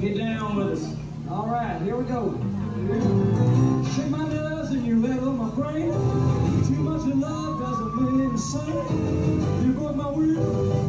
Get down with us. All right, here we go. Shake my nerves and you rattle my brain. Too much of love doesn't mean the same. You broke my will,